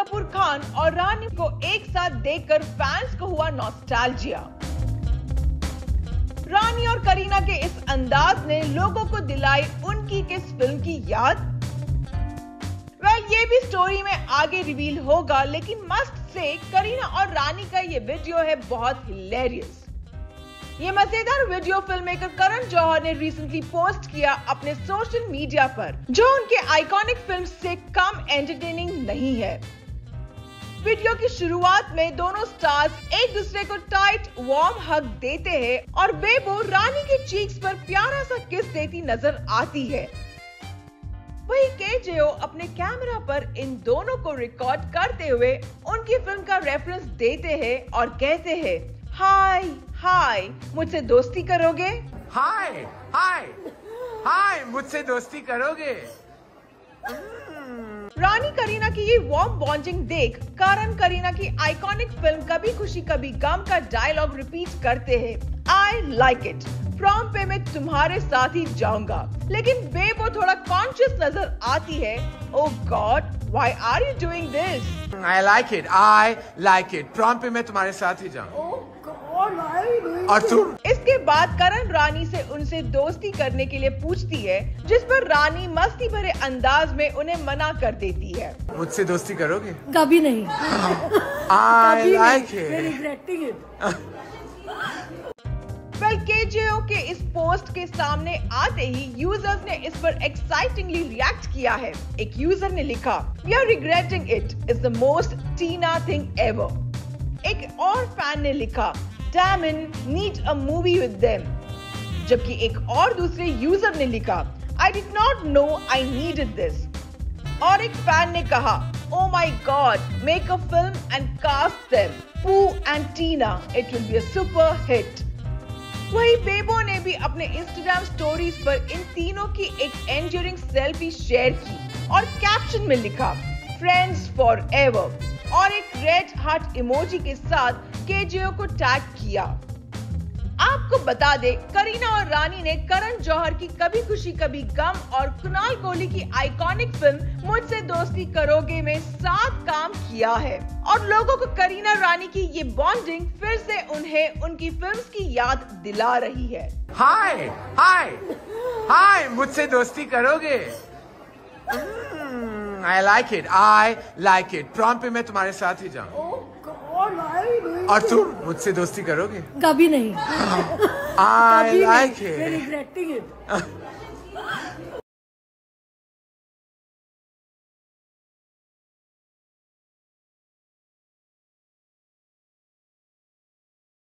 कपूर खान और रानी को एक साथ देखकर फैंस को हुआ नॉस्टैल्जिया रानी और करीना के इस अंदाज ने लोगों को दिलाई उनकी किस फ़िल्म की याद? वेल well, ये भी स्टोरी में आगे रिवील होगा लेकिन मस्ट से करीना और रानी का ये वीडियो है बहुत हिलेरियस ये मज़ेदार video film maker Karan Johar ने रिसेंटली पोस्ट किया अपने सोशल मीडिया पर जो उनके आइकॉनिक फ़िल्म से कम एंटरटेनिंग नहीं है। वीडियो की शुरुआत में दोनों स्टार्स एक दूसरे को टाइट वार्म हग देते हैं और बेबो रानी के चीक्स पर प्यारा सा किस देती नज़र आती है। वही के अपने कैमरा पर इन दोनों को रिकॉर्ड करते हुए उनकी फ़िल्म का रेफरेंस देते हैं और कहते हैं हाय हाय मुझसे दोस्ती करोगे? हाय हाय हाय मुझसे दोस्ती करोगे? रानी करीना की ये वॉर्म बॉन्डिंग देख करण करीना की आइकॉनिक फ़िल्म कभी खुशी कभी गम का डायलॉग रिपीट करते हैं। आई लाइक इट फ्रॉम पे मैं तुम्हारे साथ ही जाऊँगा। लेकिन बे वो थोड़ा कॉन्शियस नज़र आती है। ओ God why are you doing this I like it I like it prom पे मैं तुम्हारे साथ ही जाऊँगा। इसके बाद करण रानी से उनसे दोस्ती करने के लिए पूछती है जिस पर रानी मस्ती भरे अंदाज में उन्हें मना कर देती है। मुझसे दोस्ती करोगे? कभी नहीं। I like it well KJo के इस पोस्ट के सामने आते ही यूज़र्स ने इस पर एक्साइटिंगली रिएक्ट किया है। एक यूज़र ने लिखा we are regretting it is the most Tina thing ever एक और फ़ैन ने लिखा damn need a movie with them जबकि एक और दूसरे यूज़र ने लिखा I did not know I needed this और एक फ़ैन ने कहा ओ my God make a film and cast them Poo and Tina it will be a super hit वही बेबो ने भी अपने इंस्टाग्राम स्टोरीज पर इन तीनों की एक एंजरिंग सेल्फी शेयर की और कैप्शन में लिखा फ्रेंड्स फॉर एवर और एक रेड हार्ट इमोजी के साथ केजीओ को टैग किया। आपको बता दे, करीना और रानी ने करण जौहर की कभी खुशी, कभी गम और कुणाल कोहली की आइकॉनिक फ़िल्म मुझसे दोस्ती करोगे में साथ काम किया है। और लोगों को करीना रानी की ये बॉन्डिंग फिर से उन्हें, उनकी फिल्म्स की याद दिला रही है। हाय हाय हाय मुझसे दोस्ती करोगे? I like it I like it prom पे मैं तुम्हारे साथ ही जाऊँ। और तुम मुझसे दोस्ती करोगे? कभी नहीं। I like it